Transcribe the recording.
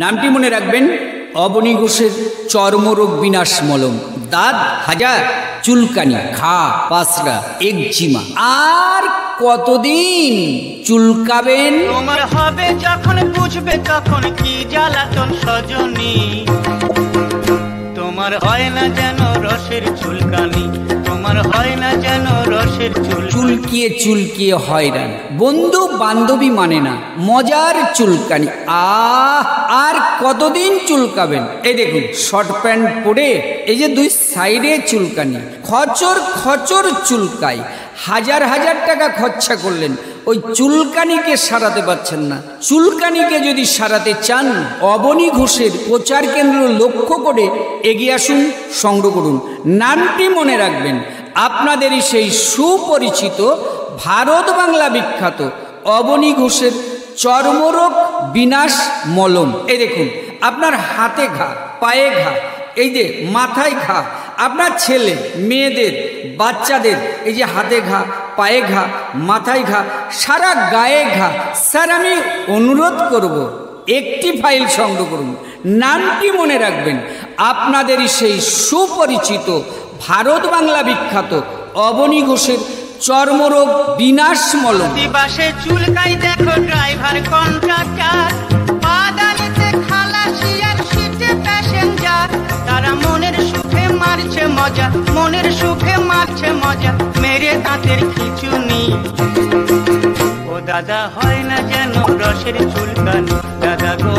নামটি মনে রাখবেন, অবনী ঘোষের চর্মরোগ বিনাশ মলম। দাঁত হাজার, চুলকানি, ঘা পাসরা একজিমা। আর কতদিন চুলকাবেন? তোমার হবে যখন বুঝবে তখন কি জ্বালাতন সজনী। তোমার হয় না যেন রসের চুলকানি, তোমার হয় না যেন চুল। চুলকিয়ে চুলকিয়ে হয়রান। বন্ধু বান্ধবী মানে না, মজার চুলকানি। আহ, আর কতদিন চুলকাবেন? এই দেখুন শর্ট প্যান্ট পরে, এই যে দুই সাইডে চুলকানি। খচর খচর চুলকায় হাজার হাজার টাকা খরচা করলেন। ওই চুলকানিকে সারাতে পারছেন না। চুলকানিকে যদি সারাতে চান, অবনী ঘোষের প্রচার কেন্দ্র লক্ষ্য করে এগিয়ে আসুন, সংগ্রহ করুন। নামটি মনে রাখবেন আপনাদেরই সেই সুপরিচিত ভারত বাংলা বিখ্যাত অবনী ঘোষের চর্মরোগ বিনাশ মলম। এই দেখুন, আপনার হাতে ঘা, পায়ে ঘা, এই যে মাথায় ঘা, আপনার ছেলে, মেয়েদের, বাচ্চাদের, এই যে হাতে ঘা, পায়ে ঘা, মাথায় ঘা, সারা গায়ে ঘা। স্যার, আমি অনুরোধ করব, একটি ফাইল সংগ্রহ করুন, নামটি মনে রাখবেন। আপনাদেরই সেই সুপরিচিত ভারত বাংলা বিখ্যাত অবনী ঘোষের চর্মরোগ বিনাশ মলম। চুলকাই দেখো ড্রাইভার কন্ট্রাক্টর। পাদানিতে খালাসি আর সিটে প্যাসেঞ্জার। তারা মনের সুখে মারছে মজা, মনের সুখে মারছে মজা, মেরে দাঁতের খিচুনি। ও দাদা হয় না যেন রসের চুলকানি, দাদা গো